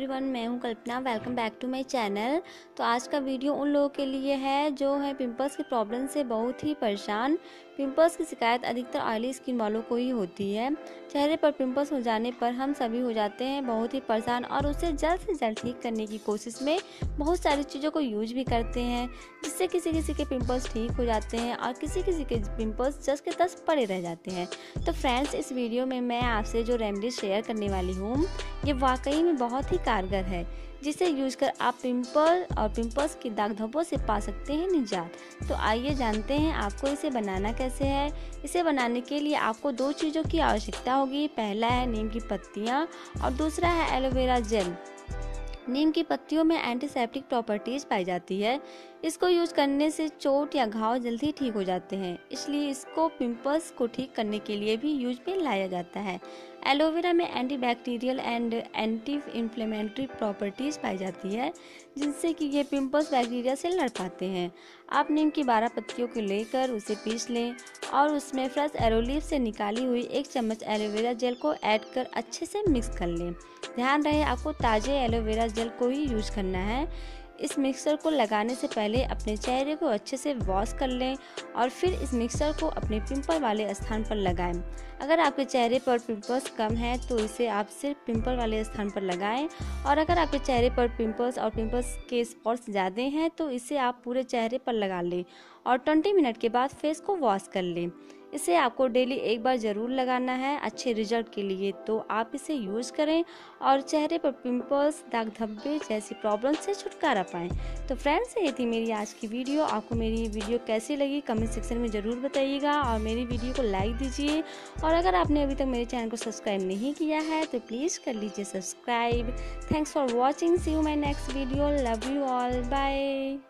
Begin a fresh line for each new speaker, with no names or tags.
Everyone मैं हूँ Kalpana welcome back to my channel तो आज का वीडियो उन लोगों के लिए है जो है पिंपल्स की प्रॉब्लम से बहुत ही परेशान। पिंपल्स की शिकायत अधिकतर ऑयली स्किन वालों को ही होती है। चेहरे पर पिंपल्स हो जाने पर हम सभी हो जाते हैं बहुत ही परेशान और उसे जल्द से जल्द ठीक करने की कोशिश में बहुत सारी चीज़ों को यूज़ भी करते हैं, जिससे किसी किसी के पिंपल्स ठीक हो जाते हैं और किसी किसी के पिंपल्स जस के तस पड़े रह जाते हैं। तो फ्रेंड्स, इस वीडियो में मैं आपसे जो रेमडी शेयर करने वाली हूँ, ये वाकई में बहुत ही कारगर है। जिसे यूज़ कर आप पिंपल और पिंपल्स की दाग धब्बों से पा सकते हैं निजात। तो आइए जानते हैं आपको इसे बनाना कैसे है। इसे बनाने के लिए आपको दो चीज़ों की आवश्यकता होगी। पहला है नीम की पत्तियाँ और दूसरा है एलोवेरा जेल नीम की पत्तियों में एंटीसेप्टिक प्रॉपर्टीज़ पाई जाती है। इसको यूज़ करने से चोट या घाव जल्दी ठीक हो जाते हैं। इसलिए इसको पिंपल्स को ठीक करने के लिए भी यूज़ में लाया जाता है। एलोवेरा में antibacterial and anti inflammatory properties पाई जाती है, जिनसे कि ये पिंपल्स बैक्टीरिया से लड़ पाते हैं। आप नीम की बारह पत्तियों को लेकर उसे पीस लें और उसमें फ्रेश एरोलीफ से निकाली हुई एक चम्मच एलोवेरा जेल को ऐड कर अच्छे से मिक्स कर लें। ध्यान रहे, आपको ताज़े एलोवेरा जेल को ही यूज़ करना है। इस मिक्सर को लगाने से पहले अपने चेहरे को अच्छे से वॉश कर लें और फिर इस मिक्सर को अपने पिंपल वाले स्थान पर लगाएँ। अगर आपके चेहरे पर पिंपल्स कम हैं तो इसे आप सिर्फ़ पिंपल वाले स्थान पर लगाएँ। और अगर आपके चेहरे पर पिंपल्स और पिंपल्स के स्पॉट्स ज़्यादा हैं तो इसे आप पूरे चेहरे पर लगा लें। और 20 मिनट के बाद फेस को वॉश कर लें। इसे आपको डेली एक बार ज़रूर लगाना है अच्छे रिज़ल्ट के लिए। तो आप इसे यूज़ करें और चेहरे पर पिंपल्स दाग धब्बे जैसी प्रॉब्लम से छुटकारा पाएँ। तो फ्रेंड्स, ये थी मेरी आज की वीडियो। आपको मेरी वीडियो कैसी लगी कमेंट सेक्शन में ज़रूर बताइएगा और मेरी वीडियो को लाइक दीजिए। और अगर आपने अभी तक मेरे चैनल को सब्सक्राइब नहीं किया है तो प्लीज़ कर लीजिए subscribe. Thanks for watching. See you my next video. Love you all. Bye.